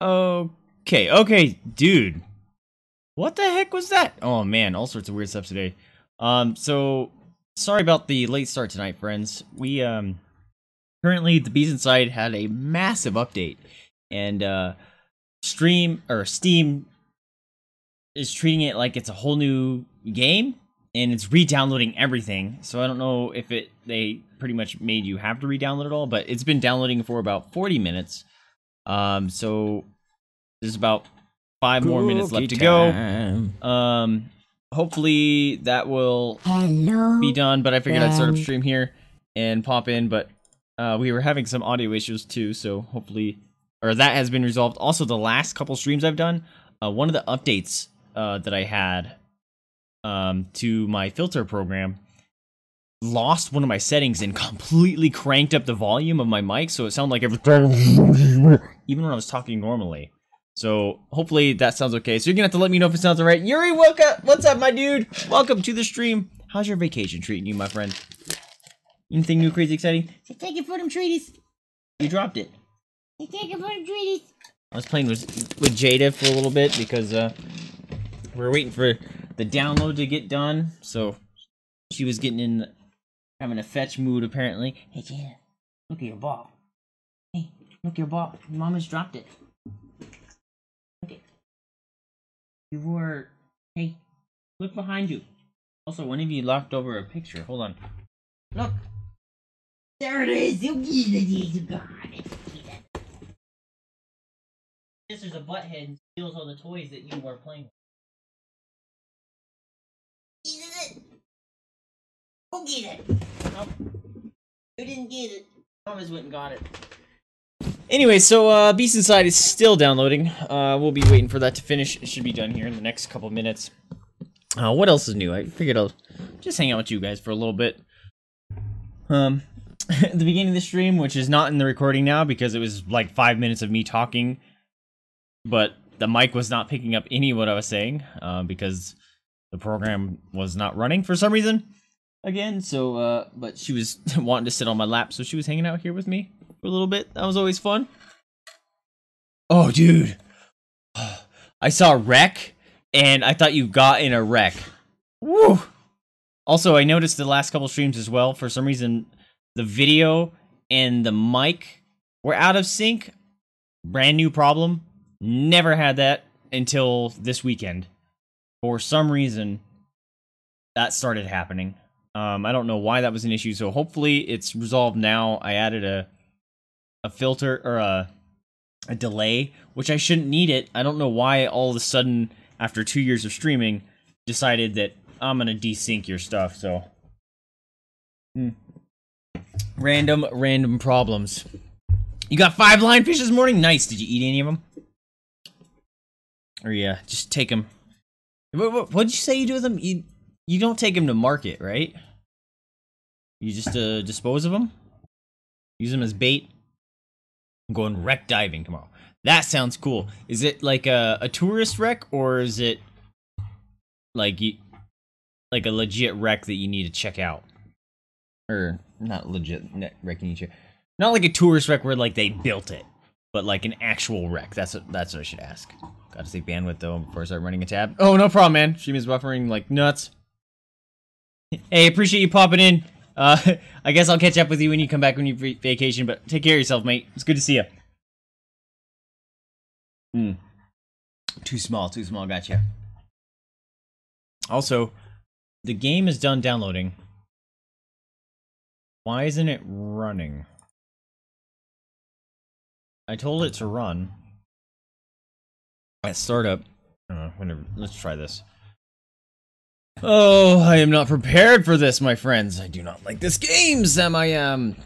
Okay, okay, dude. What the heck was that? Oh man, all sorts of weird stuff today. Um, so sorry about the late start tonight, friends. We um currently the Beast Inside had a massive update, and uh, Stream or Steam is treating it like it's a whole new game, and it's re-downloading everything. So I don't know if it they pretty much made you have to re-download it all, but it's been downloading for about 40 minutes. Um, so there's about five more minutes left to go. Um, hopefully that will Hello. be done. But I figured I'd start up stream here and pop in. But uh, we were having some audio issues too, so hopefully, or that has been resolved. Also, the last couple streams I've done, uh, one of the updates uh, that I had um, to my filter program lost one of my settings and completely cranked up the volume of my mic, so it sounded like everything, even when I was talking normally. So hopefully that sounds okay. So you're gonna have to let me know if it sounds alright. Yuri, welcome. What's up, my dude? Welcome to the stream. How's your vacation treating you, my friend? Anything new, crazy, exciting? Take it for them treaties. You dropped it. Take it for them treaties. I was playing with with Jada for a little bit because uh, we are waiting for the download to get done. So she was getting in, having a fetch mood apparently. Hey Jada, look at your ball. Hey, look at your ball. Mom Mama's dropped it. Look at. You were. Hey, look behind you. Also, one of you locked over a picture. Hold on. Look. There it is. It. You got it. Sister's a butthead and steals all the toys that you were playing with. Who get it? Nope. You didn't get it. Thomas went and got it. Anyway, so uh, Beast Inside is still downloading. Uh, we'll be waiting for that to finish. It should be done here in the next couple minutes. Uh, what else is new? I figured I'll just hang out with you guys for a little bit. Um, the beginning of the stream, which is not in the recording now because it was like five minutes of me talking, but the mic was not picking up any of what I was saying uh, because the program was not running for some reason again. So, uh, but she was wanting to sit on my lap, so she was hanging out here with me for a little bit. That was always fun. Oh, dude. I saw a wreck, and I thought you got in a wreck. Woo! Also, I noticed the last couple streams as well. For some reason, the video and the mic were out of sync. Brand new problem. Never had that until this weekend. For some reason, that started happening. Um, I don't know why that was an issue, so hopefully it's resolved now. I added a a filter or a a delay, which I shouldn't need it. I don't know why all of a sudden after two years of streaming decided that I'm gonna desync your stuff. So Hmm. random random problems. You got five lionfish this morning. Nice. Did you eat any of them? Or yeah, just take them. What, what'd you say you do with them? You you don't take them to market, right? You just uh, dispose of them? Use them as bait? I'm going wreck diving tomorrow. That sounds cool. Is it like a, a tourist wreck or is it like you, like a legit wreck that you need to check out? Or not legit wreck you check. Not like a tourist wreck where like they built it, but like an actual wreck. That's what, that's what I should ask. Got to save bandwidth though before I start running a tab. Oh, no problem, man. Stream is buffering like nuts. Hey, appreciate you popping in. Uh, I guess I'll catch up with you when you come back when you vacation, but take care of yourself, mate. It's good to see you. Hmm. Too small, too small, gotcha. Also, the game is done downloading. Why isn't it running? I told it to run. At startup. Uh, whenever, let's try this. Oh, I am not prepared for this, my friends. I do not like this game, Sam. I am.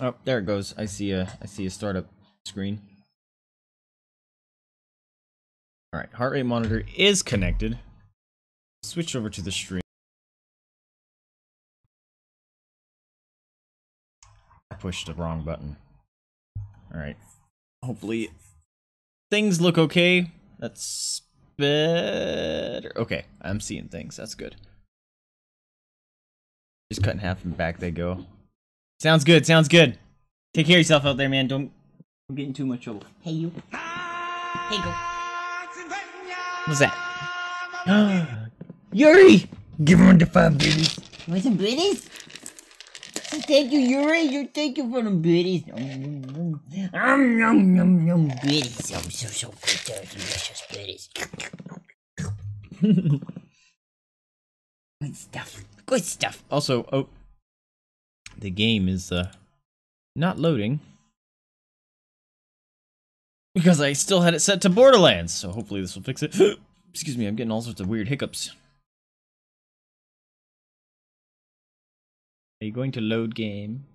Oh, there it goes. I see a. I see a startup screen. All right, heart rate monitor is connected. Switch over to the stream. I pushed the wrong button. All right. Hopefully, things look okay. That's better. Okay, I'm seeing things. That's good. Just cut in half and back they go. Sounds good. Sounds good. Take care of yourself out there, man. Don't, don't get in too much trouble. Hey, you. Hey, go. What's that? Yuri! Give him the five. You want some bitties? Thank you, Yuri. You thank you for the bitties. Nom, nom, nom, nom, nom, I'm so, so. They're delicious good stuff. Good stuff. Also, oh, the game is uh not loading because I still had it set to Borderlands. So hopefully this will fix it. Excuse me, I'm getting all sorts of weird hiccups. Are you going to load game?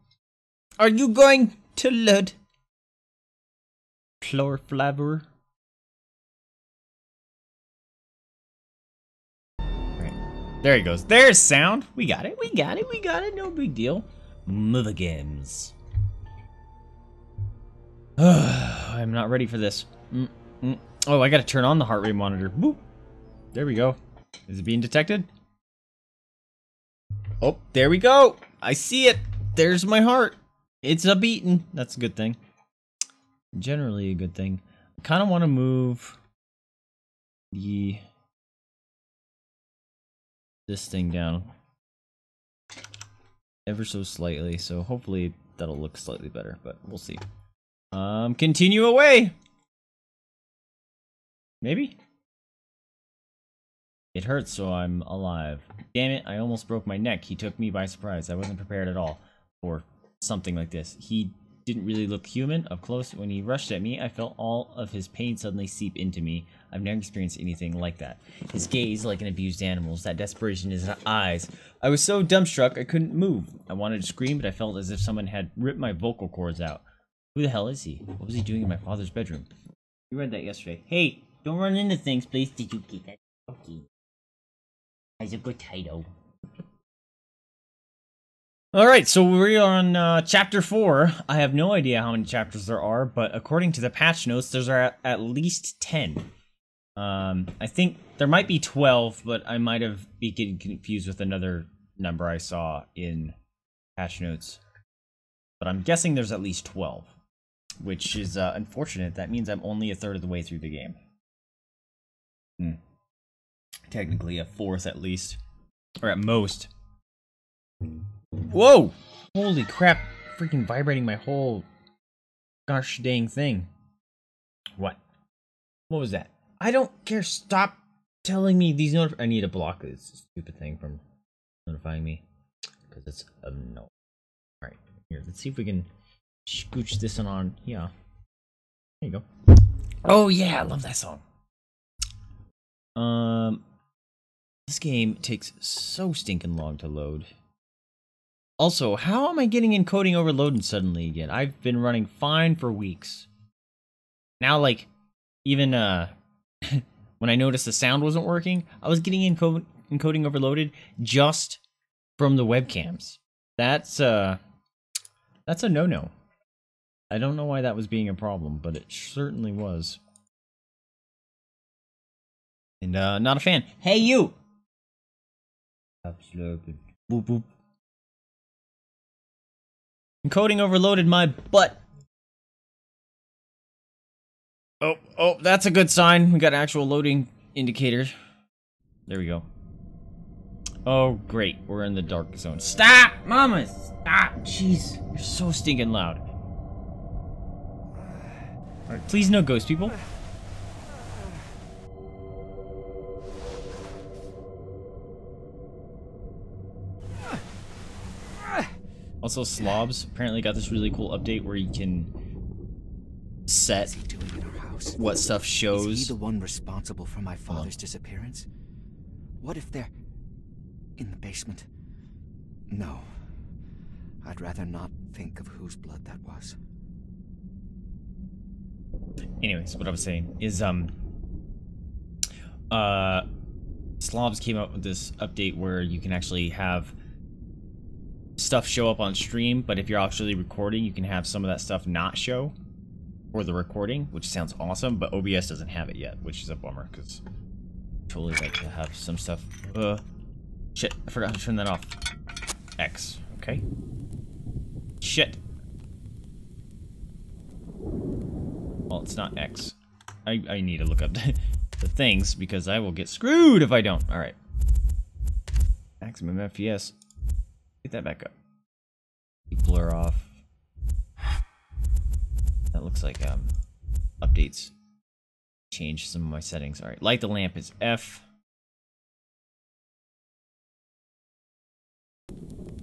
Are you going to load? Floor flavor. Right. There he goes. There's sound. We got it. We got it. We got it. No big deal. Mother games. I'm not ready for this. Mm, mm. Oh, I gotta turn on the heart rate monitor. Boop. There we go. Is it being detected? Oh, there we go. I see it. There's my heart. It's a beating. That's a good thing. Generally a good thing. I kind of want to move the this thing down ever so slightly. So hopefully that'll look slightly better, but we'll see. Um, continue away. Maybe. It hurts, so I'm alive. Damn it, I almost broke my neck. He took me by surprise. I wasn't prepared at all for something like this. He didn't really look human up close. When he rushed at me, I felt all of his pain suddenly seep into me. I've never experienced anything like that. His gaze, like an abused animal's, that desperation in his eyes. I was so dumbstruck I couldn't move. I wanted to scream, but I felt as if someone had ripped my vocal cords out. Who the hell is he? What was he doing in my father's bedroom? You read that yesterday. Hey, don't run into things, please. Did you get that? Okay. That's a good title. Alright, so we're on uh, chapter 4. I have no idea how many chapters there are, but according to the patch notes, there's at, at least 10. Um, I think there might be 12, but I might have be getting confused with another number I saw in patch notes. But I'm guessing there's at least 12 which is uh, unfortunate. That means I'm only a third of the way through the game. Hmm. Technically a fourth at least. Or at most. Whoa! Holy crap. Freaking vibrating my whole gosh dang thing. What? What was that? I don't care. Stop telling me these notif- I need to block this stupid thing from notifying me. Because it's um, no. Alright, here, let's see if we can scooch this one on. Yeah. There you go. Oh yeah, I love that song. Um, this game takes so stinking long to load. Also, how am I getting encoding overloaded suddenly again? I've been running fine for weeks. Now, like, even uh, when I noticed the sound wasn't working, I was getting enco encoding overloaded just from the webcams. That's uh, that's a no-no. I don't know why that was being a problem, but it certainly was. And uh, not a fan. Hey, you! Slurping. Boop boop. Encoding overloaded my butt. Oh, oh, that's a good sign. We got actual loading indicators. There we go. Oh, great. We're in the dark zone. Stop! Mama! Stop! Jeez. You're so stinking loud. Alright, please no ghost people. Also, Slobs apparently got this really cool update where you can set what stuff shows. Is he the one responsible for my father's disappearance? What if they're in the basement? No. I'd rather not think of whose blood that was. Anyways, what I was saying is, um, uh, Slobs came up with this update where you can actually have stuff show up on stream, but if you're actually recording, you can have some of that stuff not show for the recording, which sounds awesome, but OBS doesn't have it yet, which is a bummer, because totally like to have some stuff. Uh, shit, I forgot to turn that off. X, okay. Shit. Well, it's not X. I, I need to look up the, the things because I will get screwed if I don't. All right. Maximum FPS. Get that back up. Blur off. That looks like um updates. Change some of my settings. All right. Light the lamp is F.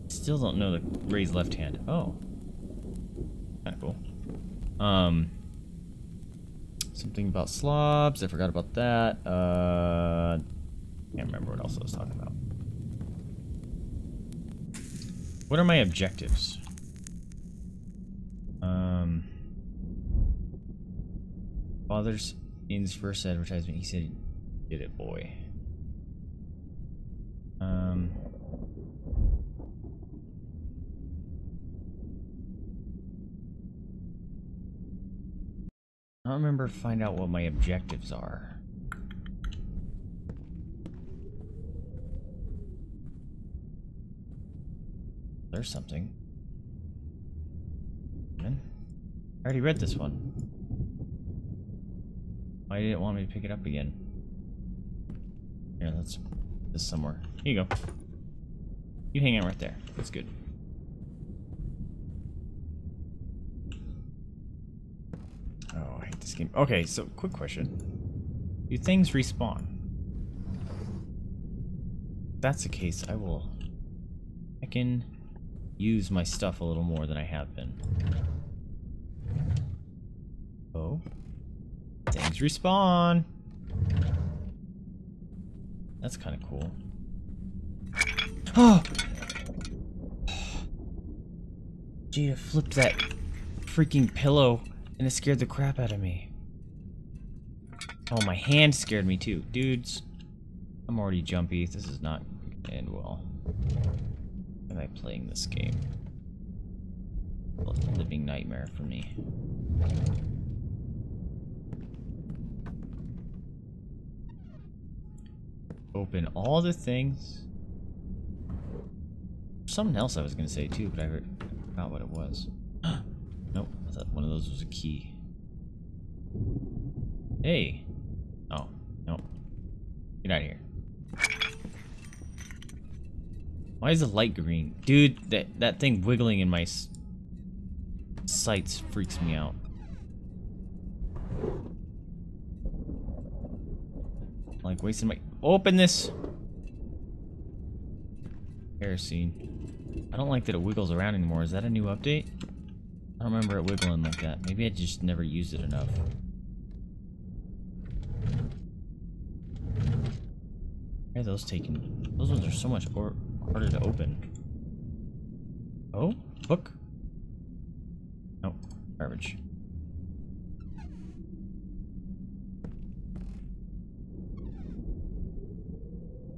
Still don't know the raise left hand. Oh. Kinda cool. Um something about slobs. I forgot about that. Uh can't remember what else I was talking about. What are my objectives? Um Father's in his first advertisement he said get it boy. Um I don't remember find out what my objectives are. There's something. I already read this one. Why did it want me to pick it up again? Here, let's this somewhere. Here you go. You hang out right there. That's good. Oh, I hate this game. Okay, so quick question. Do things respawn? If that's the case, I will I can use my stuff a little more than I have been. Oh. Things respawn. That's kind of cool. Oh! Jada flipped that freaking pillow and it scared the crap out of me. Oh, my hand scared me too. Dudes, I'm already jumpy. This is not end well. Am I playing this game? A living nightmare for me. Open all the things. Something else I was gonna say too, but I forgot what it was. nope, I thought one of those was a key. Hey. Oh, no. Get out of here. Why is the light green? Dude, that, that thing wiggling in my sights freaks me out. Like wasting my... Open this! Kerosene. I don't like that it wiggles around anymore. Is that a new update? I don't remember it wiggling like that. Maybe I just never used it enough. Are those taken? Those ones are so much harder to open. Oh? Book? Nope. Garbage.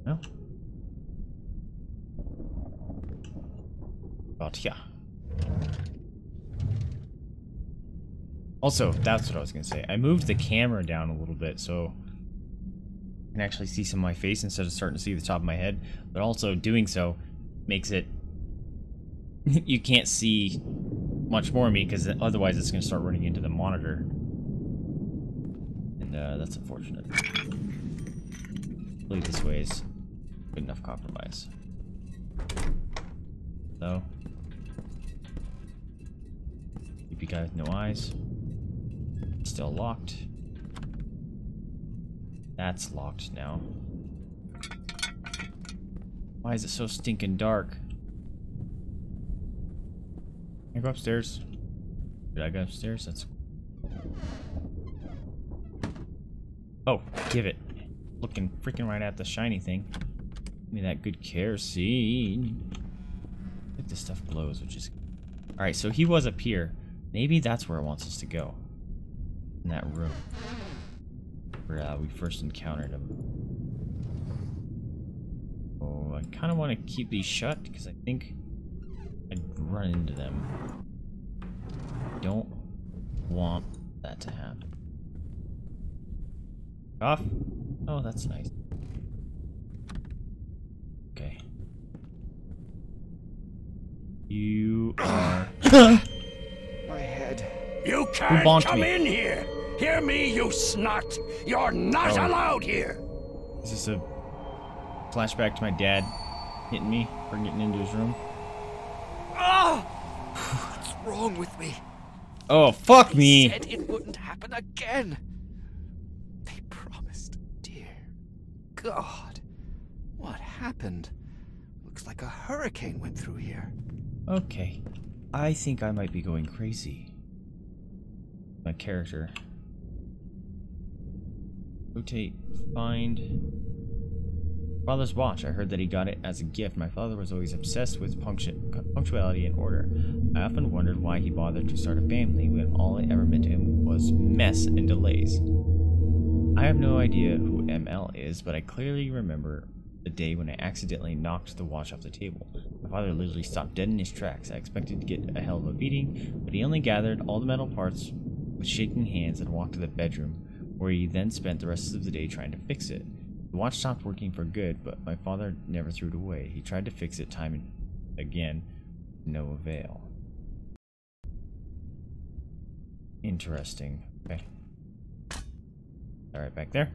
No? About yeah. Also, that's what I was gonna say. I moved the camera down a little bit so can actually see some of my face instead of starting to see the top of my head. But also doing so makes it you can't see much more of me because otherwise it's gonna start running into the monitor. And uh, that's unfortunate. Hopefully this way is good enough compromise. So creepy guy with no eyes. Still locked. That's locked now. Why is it so stinking dark? Can I go upstairs? Did I go upstairs? That's... Oh, give it. Looking freaking right at the shiny thing. Give me that good kerosene. I think this stuff glows, which is... Alright, so he was up here. Maybe that's where it wants us to go. In that room. Where uh, we first encountered him. Oh, I kind of want to keep these shut because I think I'd run into them. I don't want that to happen. Off. Oh, that's nice. Okay. You are. My head. You can't bonked come me? in here. Hear me, you snot! You're not Oh. allowed here! Is this a flashback to my dad hitting me for getting into his room? Ah! What's wrong with me? Oh, fuck They me! said it wouldn't happen again. They promised, dear God. What happened? Looks like a hurricane went through here. Okay. I think I might be going crazy. My character. Rotate, find. Father's watch. I heard that he got it as a gift. My father was always obsessed with punctu- punctuality and order. I often wondered why he bothered to start a family when all it ever meant to him was mess and delays. I have no idea who ML is, but I clearly remember the day when I accidentally knocked the watch off the table. My father literally stopped dead in his tracks. I expected to get a hell of a beating, but he only gathered all the metal parts with shaking hands and walked to the bedroom, where he then spent the rest of the day trying to fix it. The watch stopped working for good, but my father never threw it away. He tried to fix it time and again, no avail. Interesting. Okay. Alright, back there.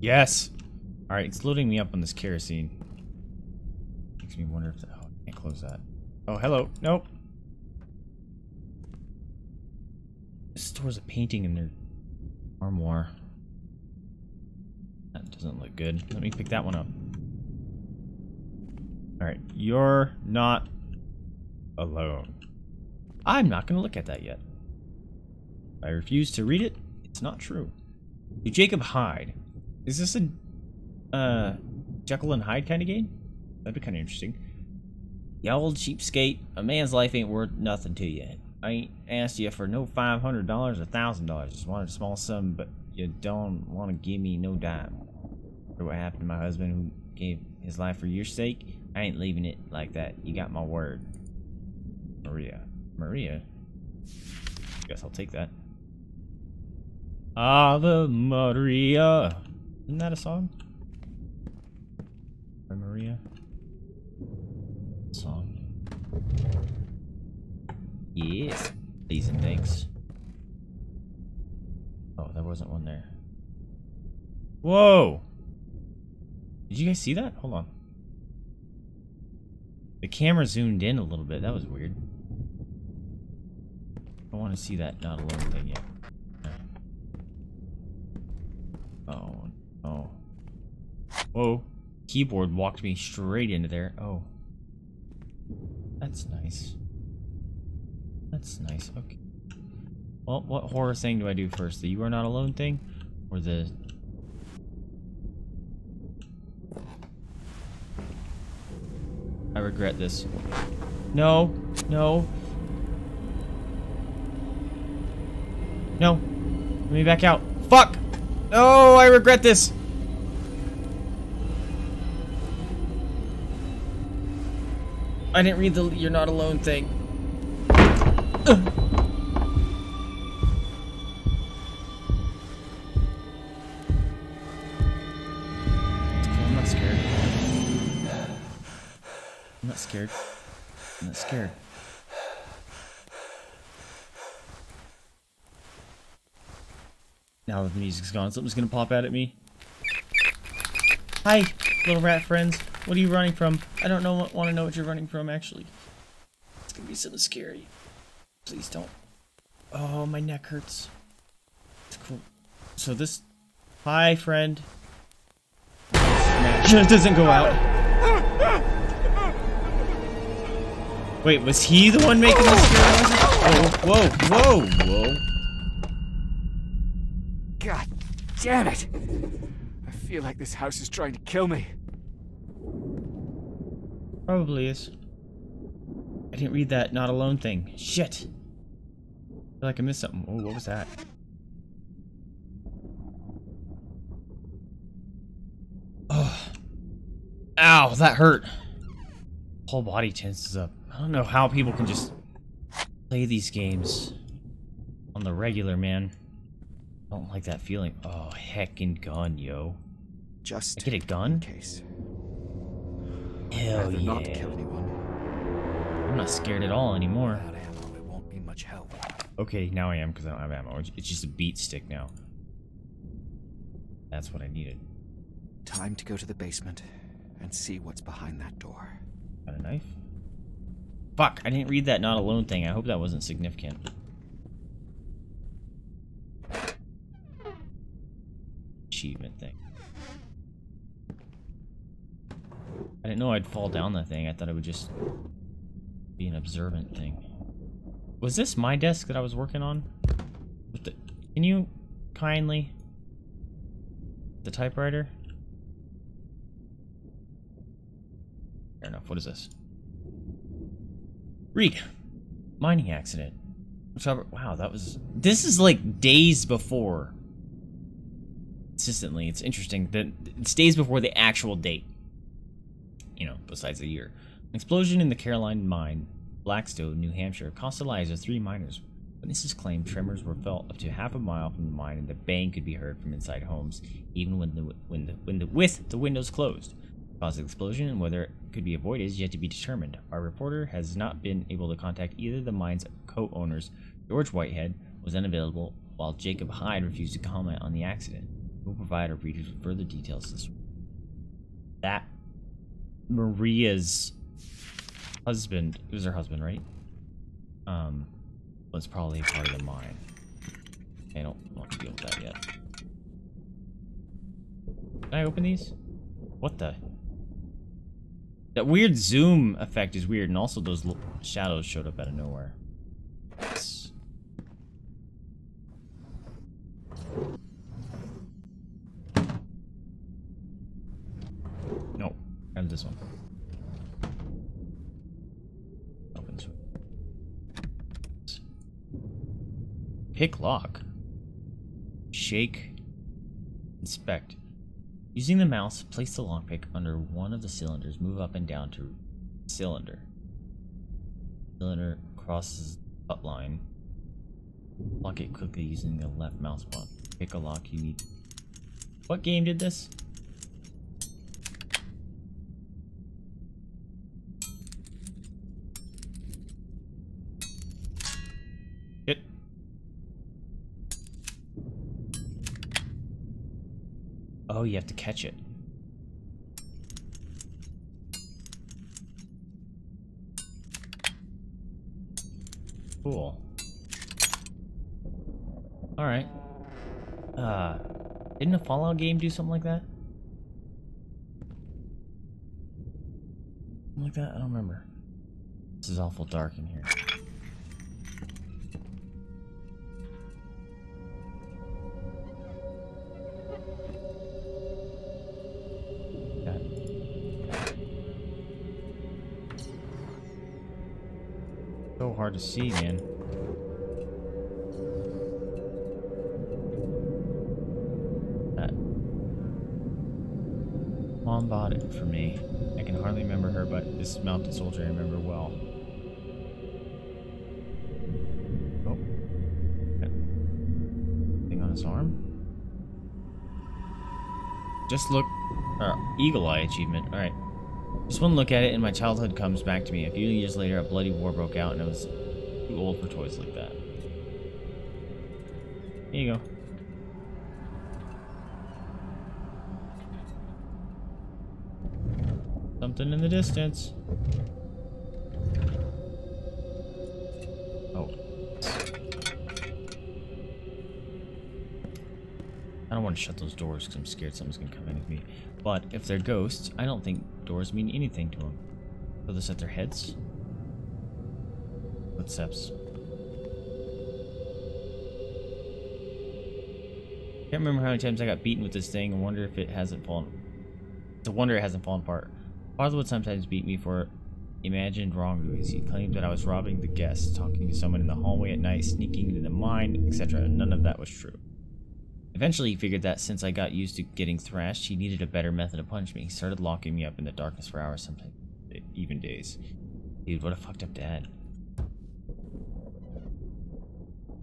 Yes! Alright, it's loading me up on this kerosene. Makes me wonder if the, oh, I can't close that. Oh, hello. Nope. This store's a painting in their armoire. That doesn't look good. Let me pick that one up. Alright, you're not alone. I'm not going to look at that yet. I refuse to read it. It's not true. To Jacob Hyde. Is this a uh, Jekyll and Hyde kind of game? That'd be kind of interesting. Y'all old cheapskate, a man's life ain't worth nothing to you. I ain't asked you for no five hundred dollars or thousand dollars. Just wanted a small sum, but you don't want to give me no dime. For what happened to my husband who gave his life for your sake, I ain't leaving it like that. You got my word. Maria. Maria? I Guess I'll take that. Ave Maria. Isn't that a song? By Maria? Song. Yes. These and things. Oh, there wasn't one there. Whoa! Did you guys see that? Hold on. The camera zoomed in a little bit. That was weird. I want to see that not alone thing yet. Oh, oh. Whoa. Keyboard walked me straight into there. Oh. That's nice. That's nice. Okay. Well, what horror thing do I do first? The You Are Not Alone thing? Or the... I regret this. No. No. No. Let me back out. Fuck! No, I regret this! I didn't read the You're Not Alone thing. I'm not scared. I'm not scared. I'm not scared. Now that the music's gone, something's gonna pop out at me. Hi, little rat friends. What are you running from? I don't know. Want to know what you're running from, actually. It's gonna be something scary. Please don't. Oh, my neck hurts. It's cool. So this. Hi, friend. It doesn't go out. Wait, was he the one making the scary noises? Oh, whoa, whoa, whoa. God damn it! I feel like this house is trying to kill me. Probably is. I didn't read that not alone thing. Shit. I feel like I missed something. Oh, what was that? Oh. Ow, that hurt. Whole body tenses up. I don't know how people can just play these games on the regular, man. I don't like that feeling. Oh, heckin' gun, yo. Just I get a gun? in case. Hell yeah. not kill anyone. I'm not scared at all anymore. Without ammo, it won't be much help. Okay, now I am because I don't have ammo. It's just a beat stick now. That's what I needed. Time to go to the basement and see what's behind that door. Got a knife? Fuck, I didn't read that not alone thing. I hope that wasn't significant. Achievement thing. I didn't know I'd fall down that thing. I thought it would just be an observant thing. Was this my desk that I was working on? The, can you kindly... The typewriter? Fair enough. What is this? Read. Mining accident. Wow, that was... This is like days before. Consistently. It's interesting that it's days before the actual date. You know, besides the year. Explosion in the Caroline mine, Blackstone, New Hampshire, cost the lives of three miners. Witnesses claim tremors were felt up to half a mile from the mine and the bang could be heard from inside homes, even when the, when the, when the, with the windows closed. The cause of the explosion and whether it could be avoided is yet to be determined. Our reporter has not been able to contact either the mine's co-owners. George Whitehead was unavailable, while Jacob Hyde refused to comment on the accident. We'll provide our readers with further details this week. That Maria's husband, it was her husband, right? Um, was probably part of the mine. I don't want to deal with that yet. Can I open these? What the? That weird zoom effect is weird, and also those little shadows showed up out of nowhere. Yes. No, grab this one. Pick lock. Shake. Inspect. Using the mouse, place the lockpick under one of the cylinders. Move up and down to cylinder. Cylinder crosses butt line. Lock it quickly using the left mouse button. Pick a lock you need. What game did this? Oh, you have to catch it. Cool. Alright. Uh, didn't a Fallout game do something like that? Something like that? I don't remember. This is awful dark in here. Hard to see, man. That. Mom bought it for me. I can hardly remember her, but this mounted soldier I remember well. Oh. Thing on his arm? Just look. Uh, Eagle Eye achievement. Alright. Just one look at it and my childhood comes back to me. A few years later, a bloody war broke out and I was too old for toys like that. Here you go. Something in the distance. Oh. I don't want to shut those doors because I'm scared someone's going to come in with me. But if they're ghosts, I don't think doors mean anything to them. So this set their heads? Footsteps. Can't remember how many times I got beaten with this thing and wonder if it hasn't fallen. It's a wonder it hasn't fallen apart. Father would sometimes beat me for imagined wrongdoings. He claimed that I was robbing the guests, talking to someone in the hallway at night, sneaking into the mine, etc. None of that was true. Eventually, he figured that since I got used to getting thrashed, he needed a better method to punch me. He started locking me up in the darkness for hours, sometimes even days. Dude, what a fucked up dad.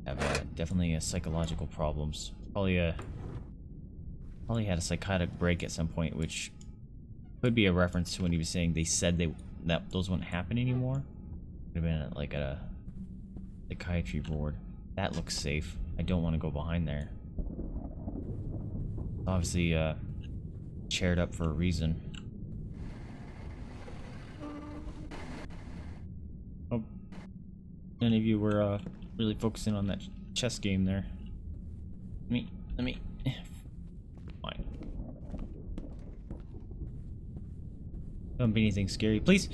Have uh, definitely a psychological problems. Probably a probably had a psychotic break at some point, which could be a reference to when he was saying they said they that those wouldn't happen anymore. Could have been like a Psychiatry board. That looks safe. I don't want to go behind there. Obviously, uh, chaired up for a reason. Oh, none of you were uh, really focusing on that chess game there. Let me, let me. Fine. Don't be anything scary, please.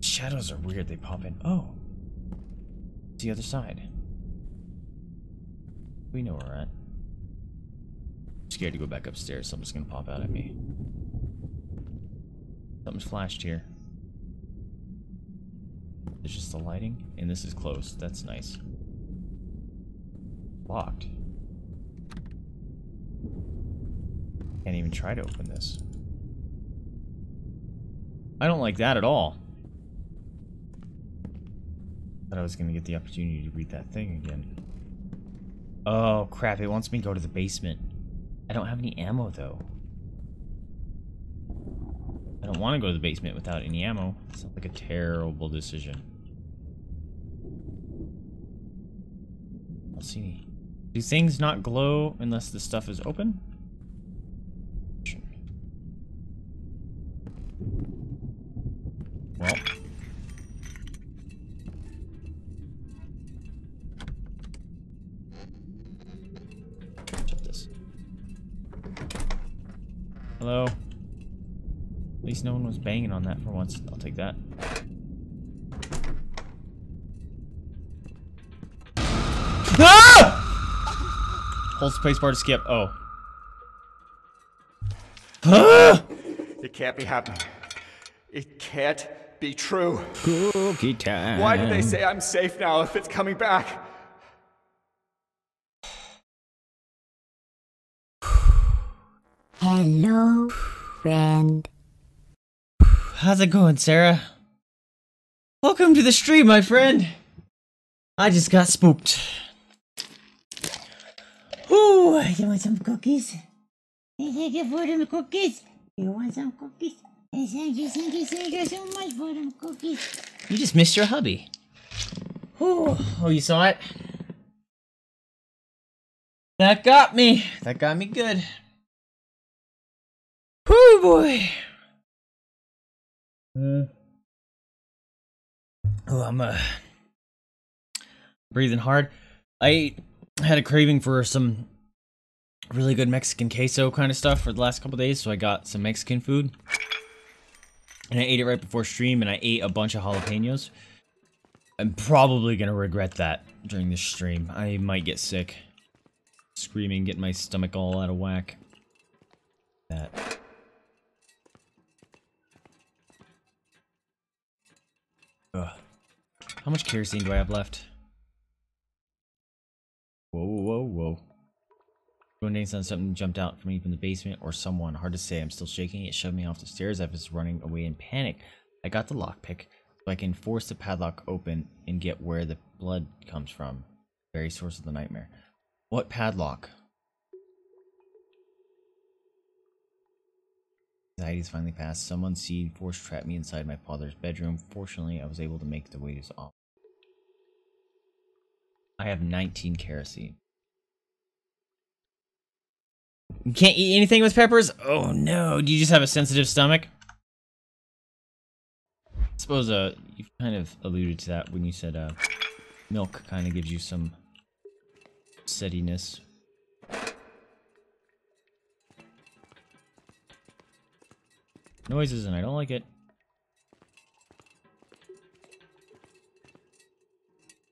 Shadows are weird, they pop in. Oh. It's the other side. We know where we're at. I'm scared to go back upstairs, something's gonna pop out at me. Something's flashed here. It's just the lighting, and this is closed. That's nice. Locked. Can't even try to open this. I don't like that at all. Thought I was gonna get the opportunity to read that thing again. Oh crap, it wants me to go to the basement. I don't have any ammo though. I don't want to go to the basement without any ammo. Sounds like a terrible decision. Let's see. Do things not glow unless the stuff is open? Take that. Ah! Hold space bar to skip. Oh. Ah! It can't be happening. It can't be true. Cookie time. Why do they say I'm safe now if it's coming back? Hello, friend. How's it going, Sarah? Welcome to the stream, my friend. I just got spooked. Ooh, you want some cookies? Thank you for them cookies. You want some cookies? Thank you, thank you, thank you so much for them cookies. You just missed your hubby. Ooh. Oh, you saw it? That got me. That got me good. Whoo boy. Uh, oh, I'm uh breathing hard. I had a craving for some really good Mexican queso kind of stuff for the last couple days, so I got some Mexican food. And I ate it right before stream, and I ate a bunch of jalapenos. I'm probably gonna regret that during this stream. I might get sick. Screaming, getting my stomach all out of whack. That. Ugh. How much kerosene do I have left? Whoa, whoa, whoa. Days on something jumped out from me from the basement or someone. Hard to say. I'm still shaking. It shoved me off the stairs. I was running away in panic. I got the lockpick so I can force the padlock open and get where the blood comes from. Very source of the nightmare. What padlock? Anxiety's finally passed. Someone seed force trapped me inside my father's bedroom. Fortunately, I was able to make the waves off. I have 19 kerosene. You can't eat anything with peppers? Oh no, do you just have a sensitive stomach? I suppose uh, you kind of alluded to that when you said uh, milk kind of gives you some steadiness. Noises and I don't like it.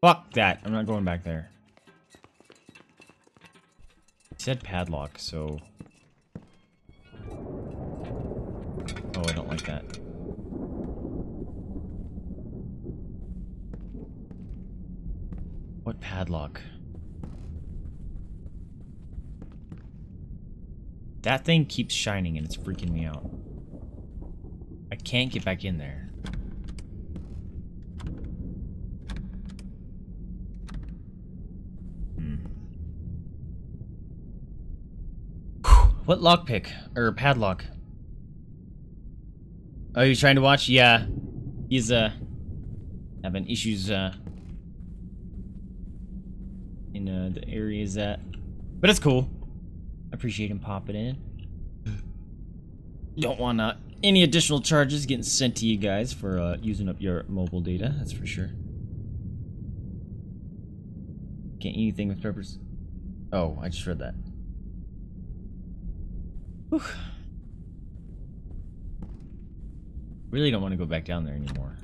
Fuck that, I'm not going back there. It said padlock, so... Oh, I don't like that. What padlock? That thing keeps shining and it's freaking me out. Can't get back in there. Hmm. What lockpick? Or padlock? Oh, you're trying to watch? Yeah. He's, uh, having issues, uh, in, uh, the areas that... But it's cool. I appreciate him popping in. Don't want, uh, any additional charges getting sent to you guys for, uh, using up your mobile data, that's for sure. Can't eat anything with peppers. Oh, I just read that. Whew. Really don't want to go back down there anymore.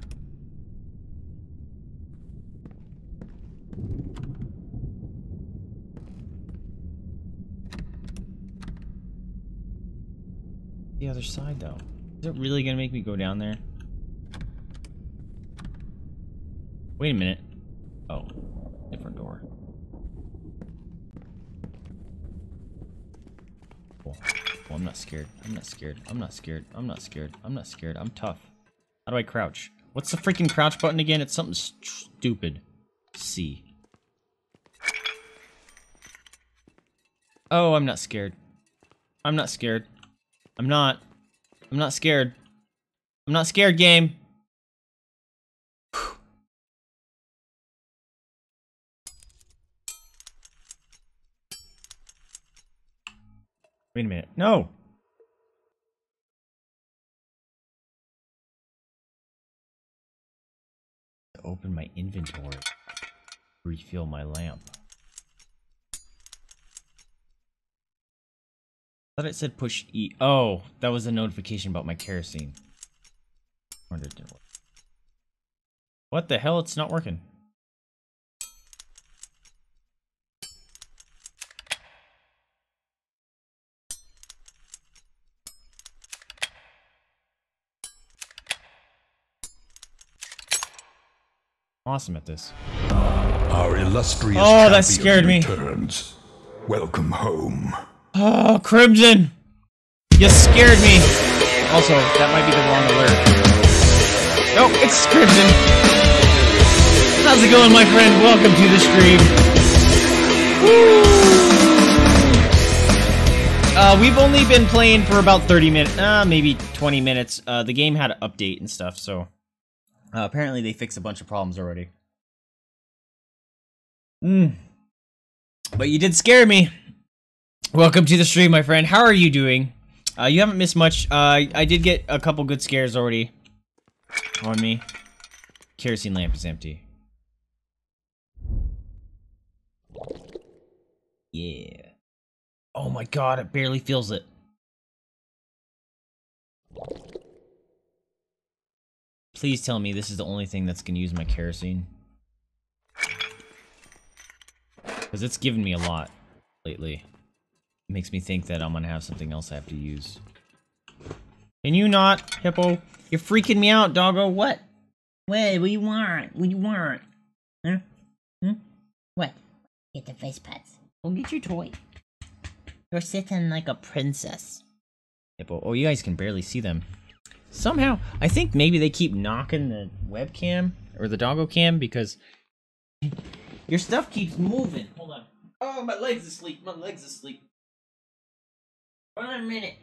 The other side, though. Is it really gonna make me go down there? Wait a minute. Oh, different door. Cool. Oh, I'm not scared. I'm not scared. I'm not scared. I'm not scared. I'm not scared. I'm tough. How do I crouch? What's the freaking crouch button again? It's something st stupid. C. Oh, I'm not scared. I'm not scared. I'm not. I'm not scared. I'm not scared, game. Wait a minute. No! Open my inventory. Refill my lamp. Thought it said push E. Oh, that was a notification about my kerosene. Wonder it didn't work. What the hell? It's not working. Awesome at this. Our illustrious Oh, that scared me. returns. Welcome home. Oh, Crimson! You scared me! Also, that might be the wrong alert. Nope, it's Crimson! How's it going, my friend? Welcome to the stream. Woo! Uh, we've only been playing for about 30 minutes, uh, maybe 20 minutes. Uh, the game had an update and stuff, so... Uh, apparently they fixed a bunch of problems already. Mm. But you did scare me. Welcome to the stream, my friend. How are you doing? Uh, you haven't missed much. Uh, I did get a couple good scares already on me. Kerosene lamp is empty. Yeah. Oh my god, it barely feels it. Please tell me this is the only thing that's gonna use my kerosene. Because it's given me a lot lately. Makes me think that I'm gonna have something else I have to use. Can you not, Hippo? You're freaking me out, doggo. What? Wait, What do you want? What do you want? Huh? Hmm? What? Get the face pads. Go get your toy. You're sitting like a princess. Hippo. Oh, you guys can barely see them. Somehow, I think maybe they keep knocking the webcam or the doggo cam because your stuff keeps moving. Hold on. Oh, my legs asleep. My legs asleep. Hold on a minute.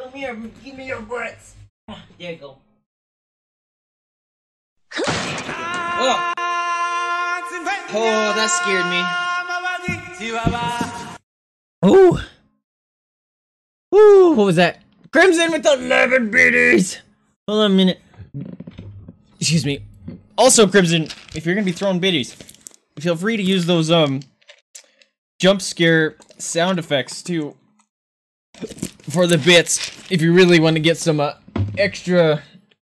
Come here. Give me your butts. Ah, there you go. Oh. oh, that scared me. Oh. Ooh, what was that? Crimson with 11 biddies! Hold on a minute. Excuse me. Also, Crimson, if you're gonna be throwing biddies, feel free to use those, um, jump scare sound effects, too. For the bits, if you really want to get some, uh, extra,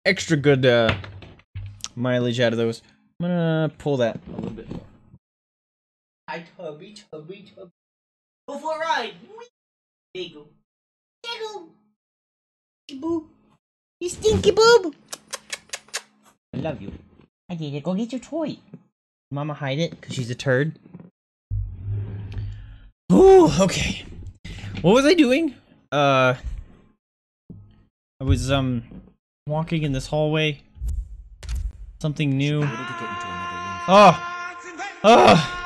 extra good, uh, mileage out of those. I'm gonna pull that a little bit more. Hi, Tubby, Tubby, Tubby. Go for a ride. Whee! There you go. There you go. Boo. You stinky boob. I love you. I need to go get your toy. Mama hide it because she's a turd. Ooh, okay. What was I doing? Uh, I was um walking in this hallway. Something new. Able to get into another room. Oh, oh.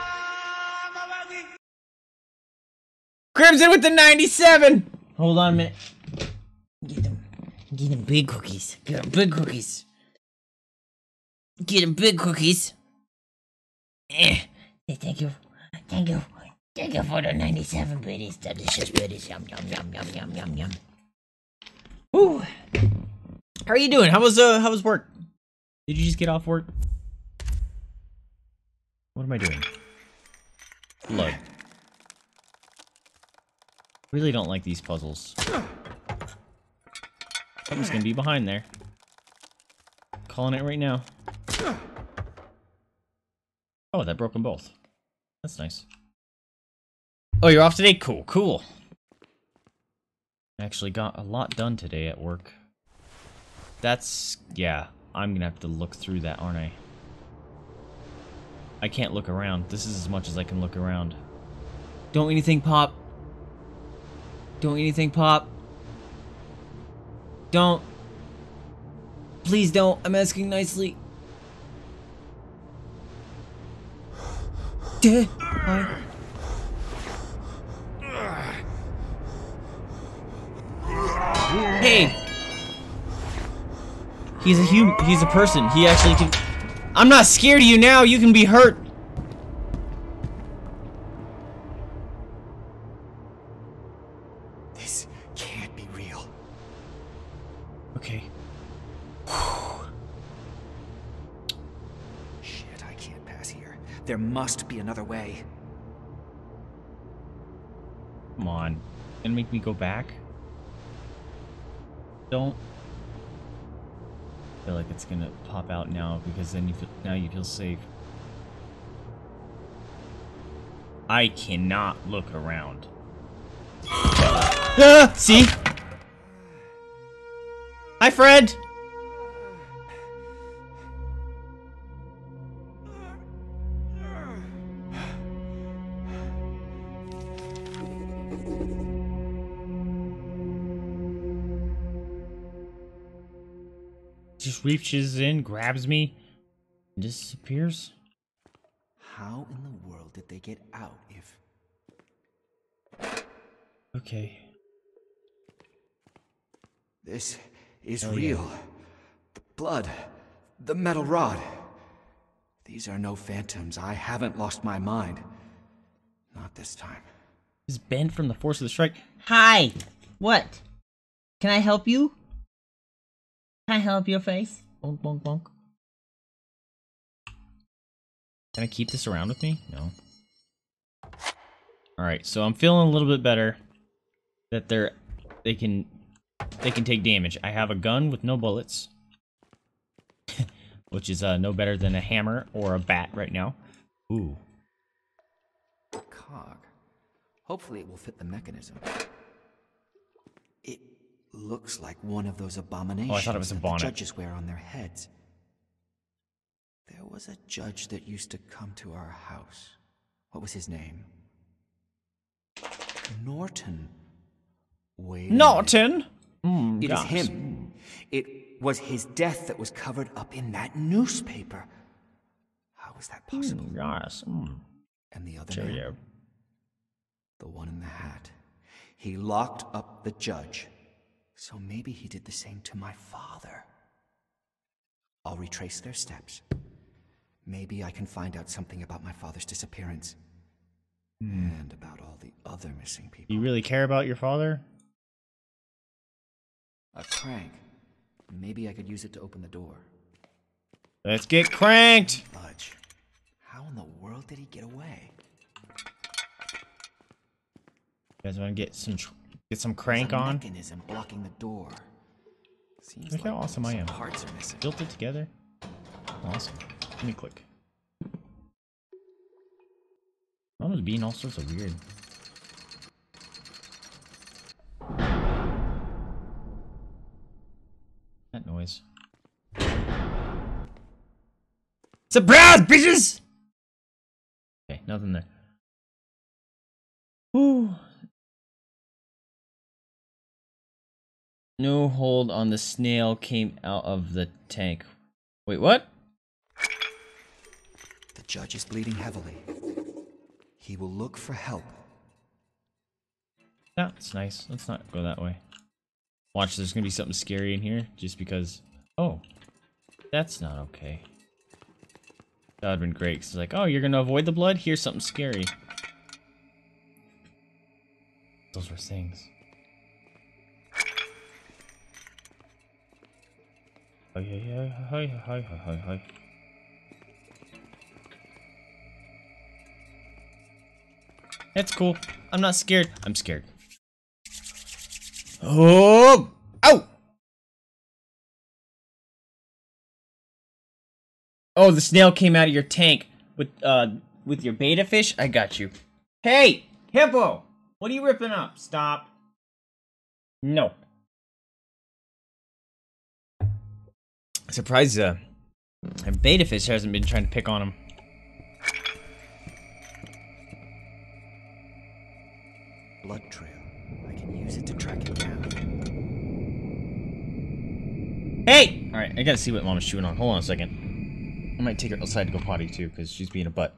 Crimson with the 97. Hold on a minute. Get them. Get him big cookies. Get him big cookies. Get him big cookies. Eh. Thank you. Thank you. Thank you for the 97 biddies. Delicious biddies. Yum, yum, yum, yum, yum, yum, yum. Woo. How are you doing? How was uh how was work? Did you just get off work? What am I doing? Blood. Really don't like these puzzles. Something's gonna be behind there. Calling it right now. Oh, that broke them both. That's nice. Oh, you're off today? Cool, cool. Actually got a lot done today at work. That's... yeah. I'm gonna have to look through that, aren't I? I can't look around. This is as much as I can look around. Don't anything pop. Don't anything pop. Don't. Please don't. I'm asking nicely. Duh. Hey. He's a hum. He's a person. He actually can. I'm not scared of you now. You can be hurt. This can't be real. Okay. Shit, I can't pass here. There must be another way. Come on. Gonna make me go back? Don't. feel like it's gonna pop out now because then you feel now you feel safe. I cannot look around. Ah, see? Hi, Fred. Reaches in, grabs me, and disappears. How in the world did they get out if. Okay. This is Hell yeah. real. The blood. The metal rod. These are no phantoms. I haven't lost my mind. Not this time. Is bent from the force of the strike. Hi. What? Can I help you? Can I help your face? Bonk, bonk, bonk. Can I keep this around with me? No. Alright, so I'm feeling a little bit better. That they're they can they can take damage. I have a gun with no bullets. Which is uh, no better than a hammer or a bat right now. Ooh. Cog. Hopefully it will fit the mechanism. Looks like one of those abominations Oh, it was a that bonnet. judges wear on their heads. There was a judge that used to come to our house. What was his name? Norton. Wait. Norton! Mm, It is gosh. him. It was his death that was covered up in that newspaper. How was that possible? Mm, yes. Mm. And the other man? The one in the hat. He locked up the judge. So maybe he did the same to my father. I'll retrace their steps. Maybe I can find out something about my father's disappearance. And about all the other missing people. you really care about your father? A crank. Maybe I could use it to open the door. Let's get cranked! Budge. How in the world did he get away? You guys want to get some get some crank on? mechanism blocking the door. Seems Look how awesome I am. Parts are missing. Built it together. Awesome. Let me click. I was being all sorts of weird. That noise. Surprise, bitches! Okay, nothing there. Woo. No hold on the snail came out of the tank. Wait, what? The judge is bleeding heavily. He will look for help. That's nice. Let's not go that way. Watch, there's gonna be something scary in here, just because. Oh, that's not okay. That would've been great. Cause it's like, oh, you're gonna avoid the blood. Here's something scary. Those were things. Hi, hi, hi, hi, hi, hi. It's cool. I'm not scared. I'm scared. Oh! Ow! Oh, the snail came out of your tank with uh with your betta fish. I got you. Hey, hippo! What are you ripping up? Stop. No. Surprised uh, betta fish hasn't been trying to pick on him. Blood trail. I can use it to track it down. Hey! Alright, I gotta see what Mama's chewing on. Hold on a second. I might take her outside to go potty too, because she's being a butt.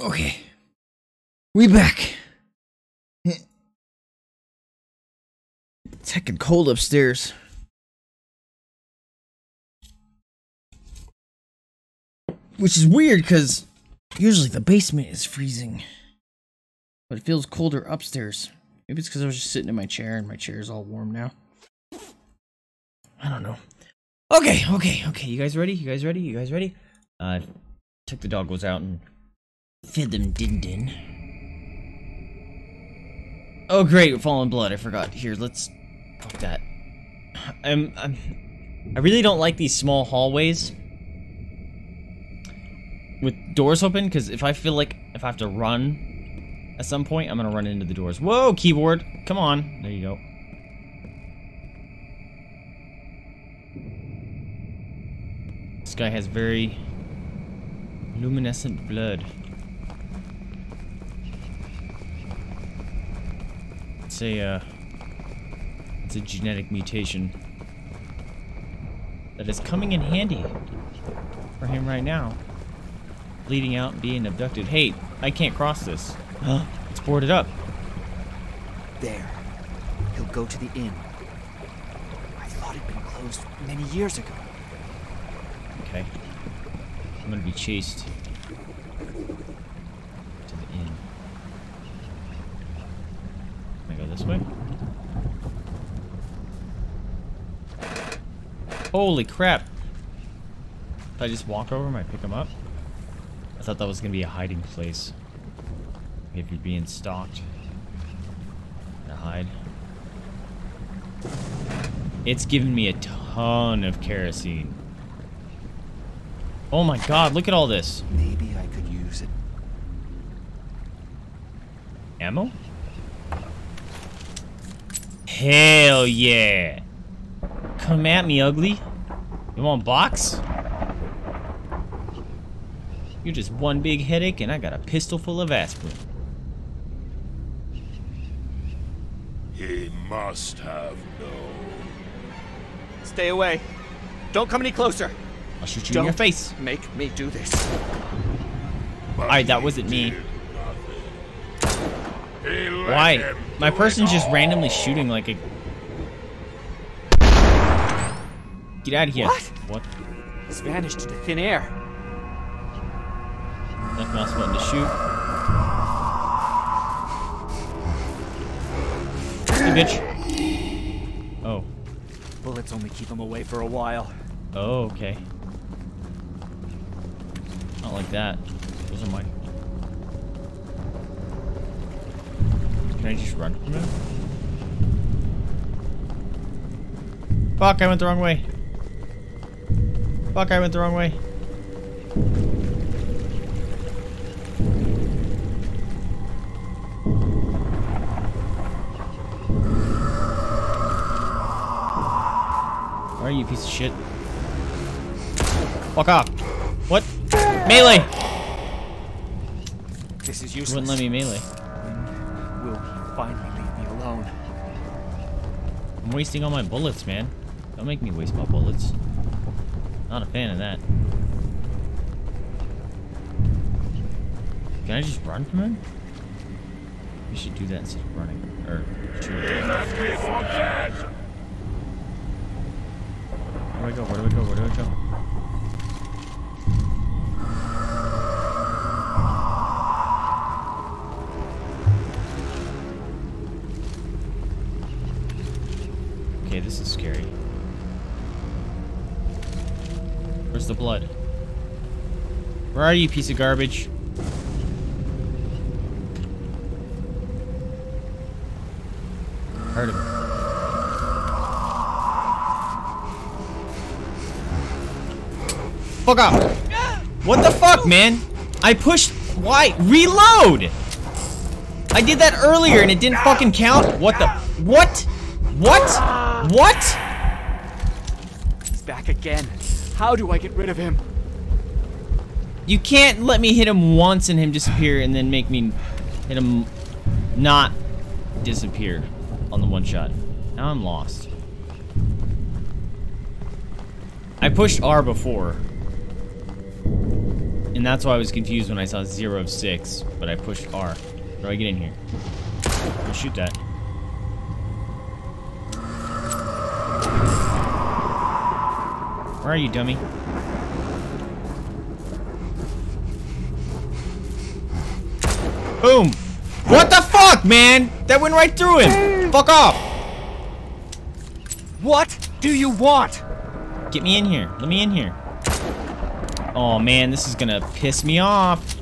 Okay. We back. It's heckin' cold upstairs. Which is weird because usually the basement is freezing. But it feels colder upstairs. Maybe it's because I was just sitting in my chair and my chair is all warm now. I don't know. Okay, okay, okay. You guys ready? You guys ready? You guys ready? Uh, took the doggos out and fed them din din. Oh great, we're blood. I forgot. Here, let's fuck that. I'm, I'm I really don't like these small hallways with doors open because if I feel like if I have to run at some point, I'm gonna run into the doors. Whoa, keyboard! Come on. There you go. This guy has very luminescent blood. It's a, uh, it's a genetic mutation that is coming in handy for him right now. Bleeding out and being abducted. Hey, I can't cross this. Huh? it's boarded up. There. He'll go to the inn. I thought it'd been closed many years ago. Okay. I'm gonna be chased to the inn. Can I go this way? Holy crap. If I just walk over him, I pick him up? I thought that was gonna be a hiding place. If you're being stalked. To hide. It's giving me a ton of kerosene. Oh my god, look at all this. Maybe I could use it. Ammo? Hell yeah. Come at me, ugly. You want box? You're just one big headache and I got a pistol full of aspirin. He must have known. Stay away. Don't come any closer. I'll shoot you Don't in your face. make me do this. Alright, that wasn't me. Why? My person's just randomly shooting like a... Get out of here. What? What? It's vanished into thin air. Left mouse button to shoot. Hey, bitch. Oh. Bullets only keep him away for a while. Oh, okay. Not like that. Those are mine. Can I just run from him? Fuck, I went the wrong way. Fuck, I went the wrong way. Where are you, piece of shit? Fuck off. What? Melee! This is You useless. wouldn't let me melee. When will he finally leave me alone? I'm wasting all my bullets, man. Don't make me waste my bullets. Not a fan of that. Can I just run from him? We should do that instead of running. Or shooting. Where do I go? Where do I go? Where do I go? Where are you, piece of garbage? Heard him. Fuck off. What the fuck, man? I pushed. Why? Reload! I did that earlier and it didn't fucking count? What the? What? What? What? He's back again. How do I get rid of him? You can't let me hit him once and him disappear and then make me hit him not disappear on the one shot. Now I'm lost. I pushed R before. And that's why I was confused when I saw 0 of 6, but I pushed R. How do I get in here? I'll shoot that. Where are you, dummy? Boom! What the fuck, man? That went right through him! Fuck off! What do you want? Get me in here. Let me in here. Oh man, this is gonna piss me off.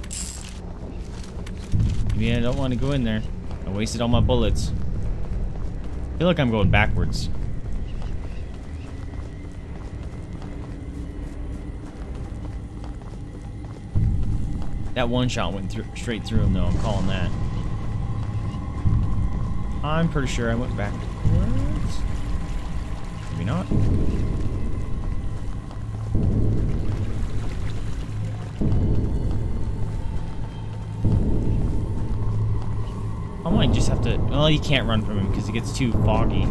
Maybe I don't want to go in there. I wasted all my bullets. I feel like I'm going backwards. That one shot went through, straight through him though, I'm calling that. I'm pretty sure I went backwards. Maybe not. I might just have to. Well, you can't run from him because it gets too foggy.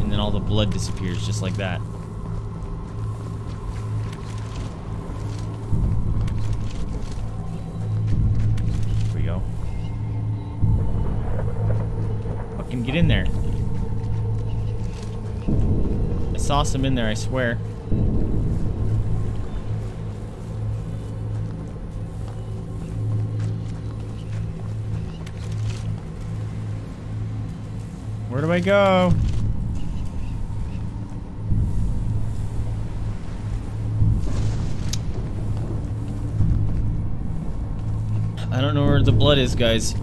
And then all the blood disappears just like that. saw some in there, I swear. Where do I go? I don't know where the blood is, guys.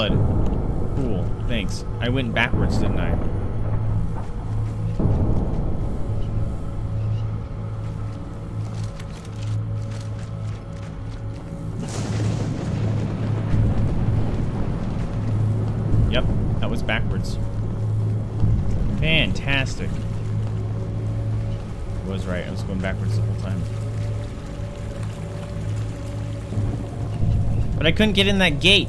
Blood. Cool. Thanks. I went backwards, didn't I? Yep, that was backwards. Fantastic. I was right, I was going backwards the whole time. But I couldn't get in that gate.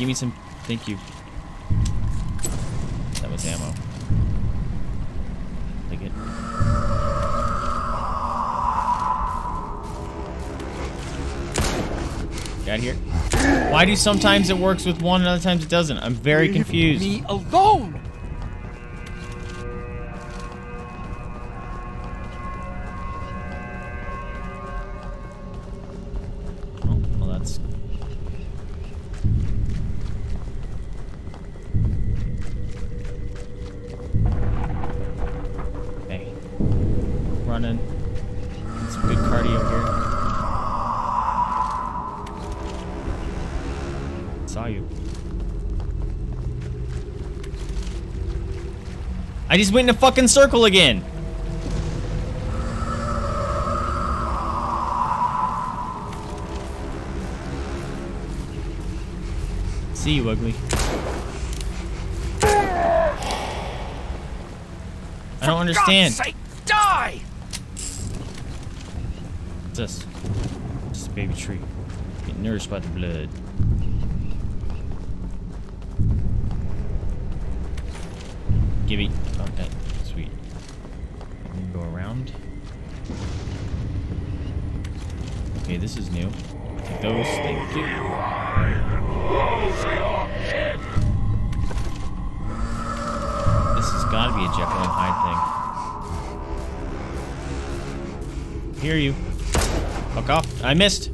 Give me some. Thank you. That was ammo. Take it. Got here. Why do sometimes it works with one and other times it doesn't? I'm very confused. Me alone! Oh, well, that's. I just went in a fucking circle again. See you, ugly. I don't understand. God's sake, die! What's this? Just a baby tree. Get nourished by the blood. Gibby. This is new. Take those, thank you. This has got to be a Jekyll and Hyde thing. Hear you. Fuck off. I missed.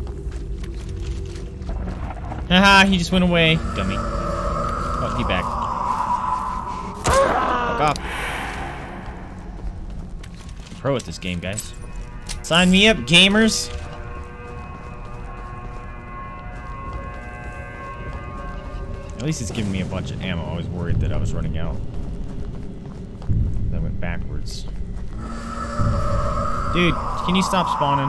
Haha, he just went away. Dummy. Oh, he back. Fuck off. Pro at this game, guys. Sign me up, gamers. Least it's giving me a bunch of ammo. I was worried that I was running out. I went backwards. Dude, can you stop spawning?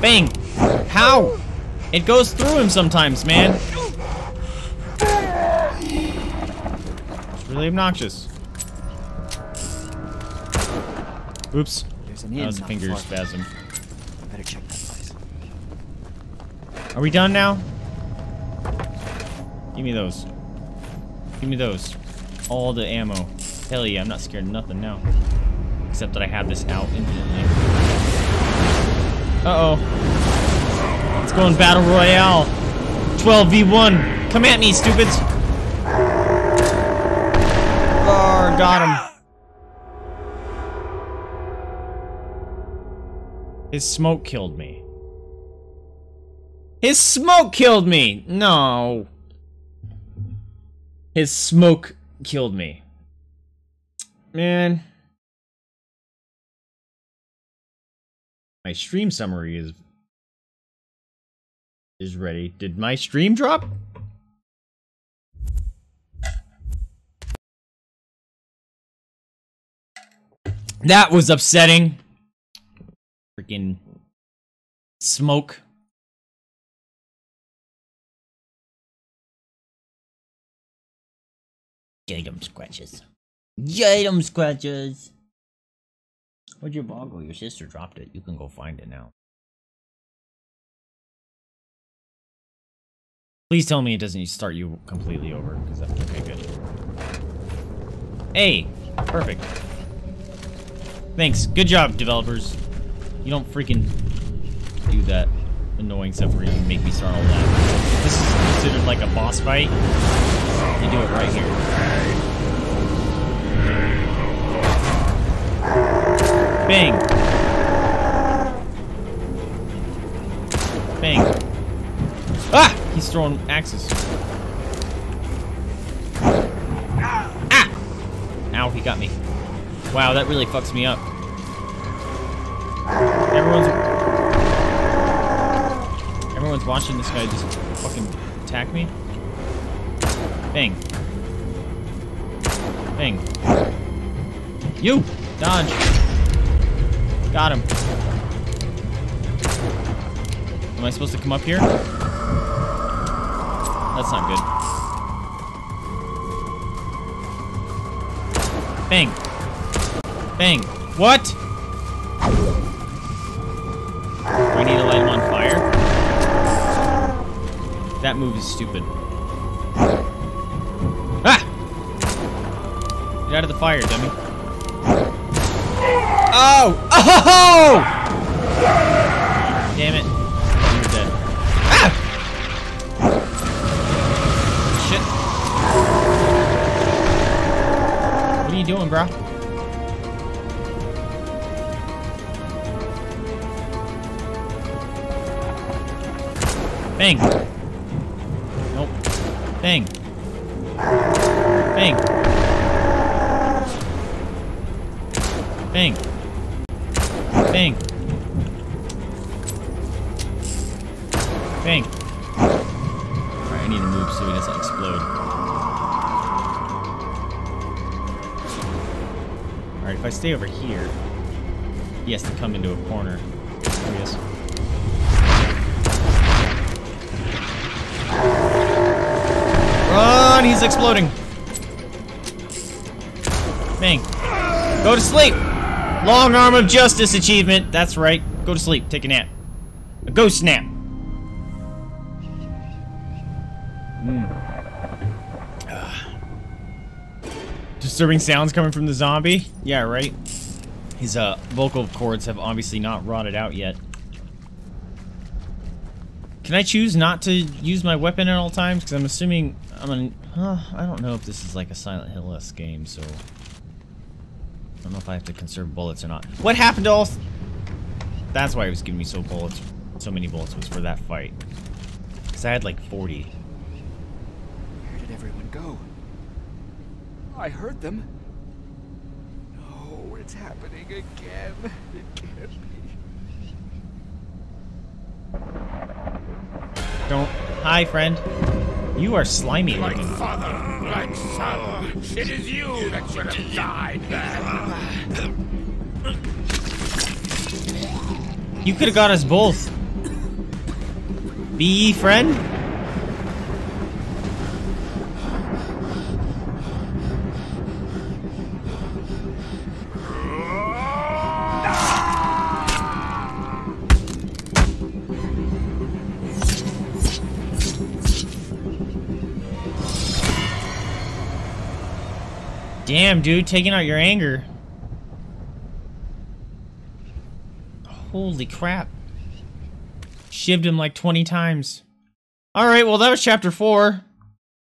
Bang! How? It goes through him sometimes, man. It's really obnoxious. Oops. That was a finger spasm. Better check that place. Are we done now? Give me those. Give me those. All the ammo. Hell yeah, I'm not scared of nothing now. Except that I have this out infinitely. Uh-oh. Let's go in Battle Royale. 12v1. Come at me, stupids. Arr, got him. His smoke killed me. His smoke killed me! No. His smoke killed me. Man. My stream summary is is ready. Did my stream drop? That was upsetting. Freaking smoke. Item scratches. Item scratches. Where'd your ball go? Your sister dropped it. You can go find it now. Please tell me it doesn't start you completely over. Cause that, okay, good. Hey, perfect. Thanks. Good job, developers. You don't freaking do that annoying stuff where you make me start all that. This is considered like a boss fight. You do it right here. Bang. Bang. Ah! He's throwing axes. Ah! Ow, he got me. Wow, that really fucks me up. Everyone's... Everyone's watching this guy just fucking attack me. Bang. Bang. You! Dodge. Got him. Am I supposed to come up here? That's not good. Bang. Bang. What? Do I need to light him on fire? That move is stupid. Out of the fire, dummy. Oh! Oh! Damn it. You're dead. Ah! Shit. What are you doing, bro? Bang. Run! He's exploding. Bang. Go to sleep. Long arm of justice achievement. That's right. Go to sleep. Take a nap. A ghost nap. Mm. Ah. Disturbing sounds coming from the zombie? Yeah, right. His uh, vocal cords have obviously not rotted out yet. Can I choose not to use my weapon at all times? Because I'm assuming I'm an. Uh, I don't know if this is like a Silent Hill-esque game, so. I don't know if I have to conserve bullets or not. What happened to all. That's why it was giving me so bullets. So many bullets was for that fight. Because I had like 40. Where did everyone go? I heard them. No, it's happening again. It can't be. Don't. Hi, friend. You are slimy Like looking. father, like son. It is you that should have died then. You could have got us both. Be ye friend? Damn, dude, taking out your anger. Holy crap. Shivved him like 20 times. Alright, well that was chapter 4.